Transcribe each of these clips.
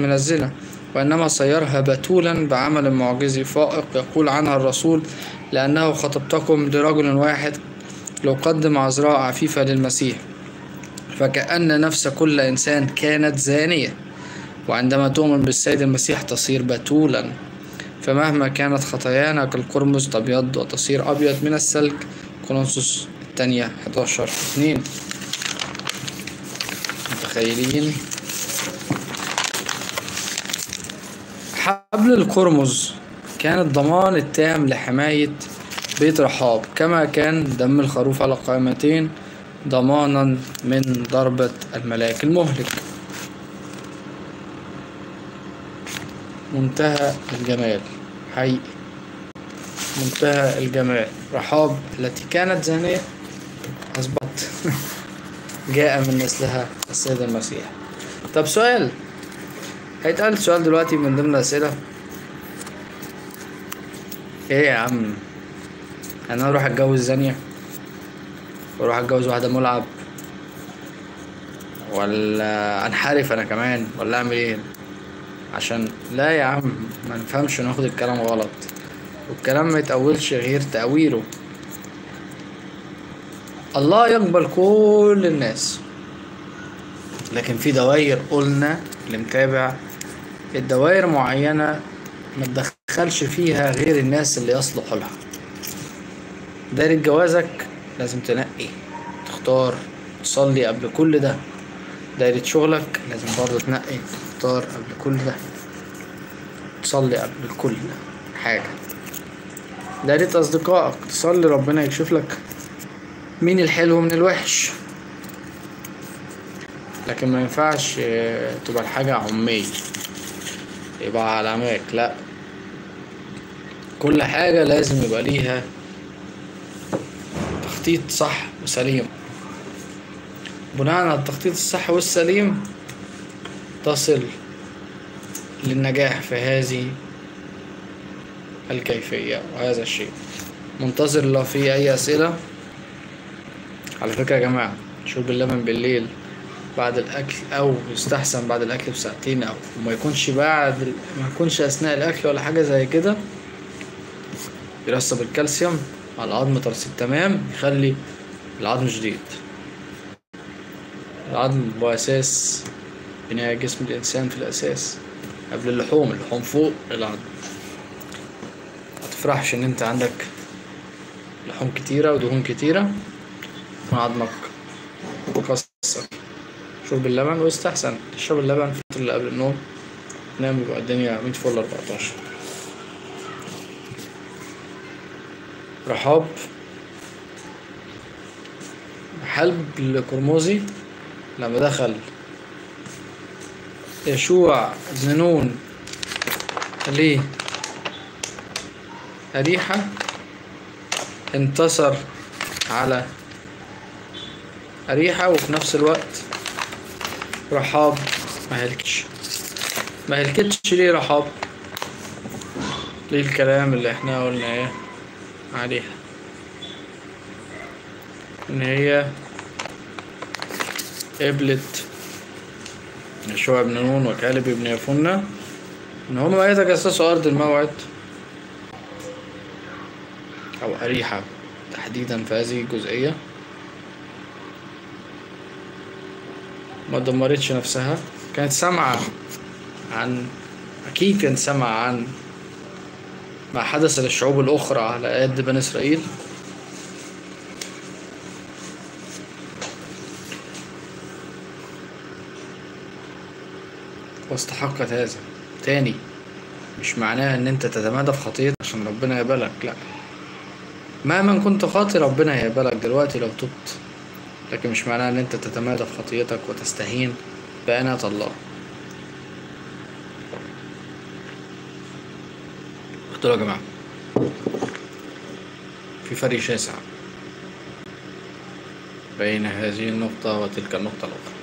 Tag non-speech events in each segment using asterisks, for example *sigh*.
سرقت من الزنا وإنما صيرها بتولا بعمل معجزي فائق يقول عنها الرسول لأنه خطبتكم لرجل واحد لو قدم عذراء عفيفة للمسيح. فكأن نفس كل إنسان كانت زانية وعندما تؤمن بالسيد المسيح تصير بتولا. فمهما كانت خطايانا كالقرمز تبيض وتصير أبيض من السلك. كورنثوس الثانية 11 2 متخيلين؟ حبل القرمز كان الضمان التام لحماية بيت رحاب. كما كان دم الخروف على قائمتين ضمانا من ضربة الملاك المهلك. منتهى الجمال. حقيقي منتهى الجمال. رحاب التي كانت زانية أثبت *laughs* جاء من نسلها السيد المسيح. طب سؤال. هيتقال سؤال دلوقتي من ضمن الأسئلة. إيه يا عم؟ أنا أروح أتجوز زانية؟ وأروح أتجوز واحدة ملعب؟ ولا أنحرف أنا كمان؟ ولا أعمل إيه؟ عشان لا يا عم ما نفهمش ناخد الكلام غلط. والكلام ما يتأولش غير تأويله. الله يقبل كل الناس. لكن في دواير قلنا اللي متابع الدواير معينة ما تدخلش فيها غير الناس اللي يصلحوا لها. دايرة جوازك لازم تنقي تختار تصلي قبل كل ده. دايرة شغلك لازم برضه تنقي تختار قبل كل ده. تصلي قبل كل حاجة. دايرة أصدقائك تصلي ربنا يكشف لك مين الحلو من الوحش. لكن ما ينفعش تبقى الحاجة عمية. يبقى على عماك لا. كل حاجة لازم يبقى ليها تخطيط صح وسليم. بناء على التخطيط الصح والسليم تصل للنجاح في هذه الكيفية وهذا الشيء. منتظر لو في أي أسئلة. على فكرة يا جماعة شرب اللبن بالليل. بعد الأكل أو يستحسن بعد الأكل بساعتين أو وما يكونش بعد ما يكونش أثناء الأكل ولا حاجة زي كده يرسب الكالسيوم على العظم ترسيب تمام؟ يخلي العظم جديد. العظم هو أساس بناء جسم الإنسان في الأساس قبل اللحوم اللحوم فوق العظم. متفرحش إن أنت عندك لحوم كتيرة ودهون كتيرة. يكون عظمك. شرب اللبن ويستحسن. تشرب اللبن في الفترة اللي قبل النوم نام يبقى الدنيا مية فل أربعتاشر. رحاب حلب القرمزي لما دخل يشوع بن نون ليه أريحة انتصر على أريحة وفي نفس الوقت رحاب. ما هلكتش. ما هلكتش ليه رحاب؟ ليه الكلام اللي إحنا قلنا إيه عليها؟ ان هي قبلت يشوع بن نون وكالب بن يفنة إن هما يتجسسوا أرض الموعد. أو أريحة تحديدا في هذه الجزئية. ما دمرتش نفسها. كانت سامعة عن أكيد كانت سامعة عن ما حدث للشعوب الأخرى على يد بني إسرائيل. واستحقت هذا. تاني مش معناه إن أنت تتمادى في خطيئتك عشان ربنا يقبلك لأ. مهما كنت خاطي ربنا هيقبلك دلوقتي لو تبت. لكن مش معناه إن أنت تتمادى في خطيئتك وتستهين بآيات الله خدوا يا جماعة في فرق شاسع بين هذه النقطة وتلك النقطة الأخرى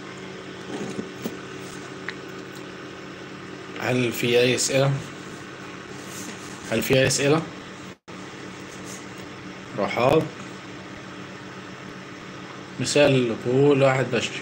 هل في أي أسئلة؟ هل في أي أسئلة؟ رحاب مثال لكل واحد بشري